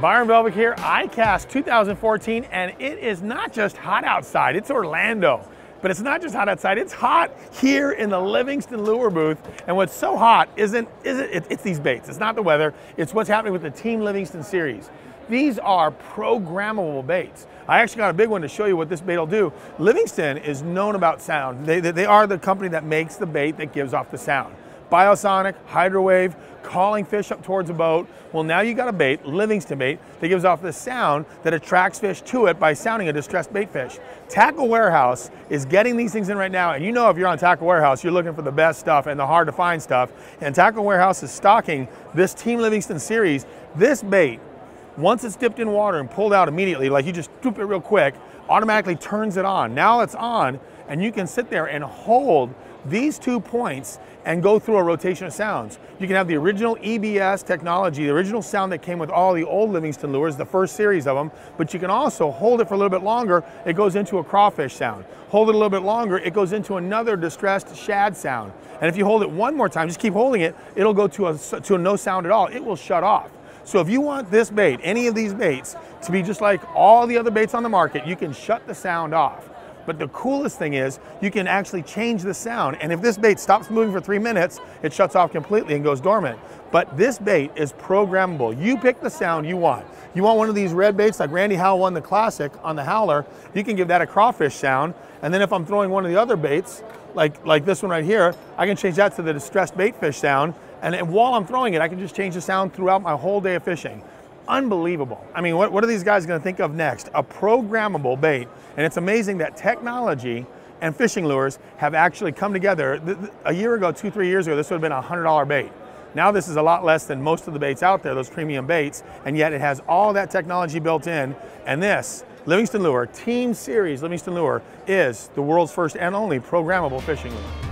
Byron Velvick here, ICAST 2014, and it is not just hot outside, it's Orlando. But it's not just hot outside, it's hot here in the Livingston Lure booth. And what's so hot isn't, isn't it, it's these baits. It's not the weather, it's what's happening with the Team Livingston series. These are programmable baits. I actually got a big one to show you what this bait will do. Livingston is known about sound. They, they, they are the company that makes the bait that gives off the sound. Biosonic, Hydrowave, calling fish up towards a boat. Well, now you got a bait, Livingston bait, that gives off the sound that attracts fish to it by sounding a distressed bait fish. Tackle Warehouse is getting these things in right now, and you know if you're on Tackle Warehouse, you're looking for the best stuff and the hard to find stuff. And Tackle Warehouse is stocking this Team Livingston series. This bait, once it's dipped in water and pulled out immediately, like you just scoop it real quick, automatically turns it on. Now it's on, and you can sit there and hold these two points and go through a rotation of sounds. You can have the original EBS technology, the original sound that came with all the old Livingston lures, the first series of them, but you can also hold it for a little bit longer, it goes into a crawfish sound. Hold it a little bit longer, it goes into another distressed shad sound. And if you hold it one more time, just keep holding it, it'll go to a, to a no sound at all. It will shut off. So if you want this bait, any of these baits, to be just like all the other baits on the market, you can shut the sound off. But the coolest thing is you can actually change the sound. And if this bait stops moving for three minutes, it shuts off completely and goes dormant. But this bait is programmable. You pick the sound you want. You want one of these red baits like Randy Howell won the classic on the Howeller, you can give that a crawfish sound. And then if I'm throwing one of the other baits, like, like this one right here, I can change that to the distressed bait fish sound. And while I'm throwing it, I can just change the sound throughout my whole day of fishing unbelievable. I mean, what, what are these guys gonna think of next? A programmable bait. And it's amazing that technology and fishing lures have actually come together. A year ago, two, three years ago, this would have been a $100 bait. Now this is a lot less than most of the baits out there, those premium baits, and yet it has all that technology built in. And this, Livingston Lure, Team Series Livingston Lure, is the world's first and only programmable fishing lure.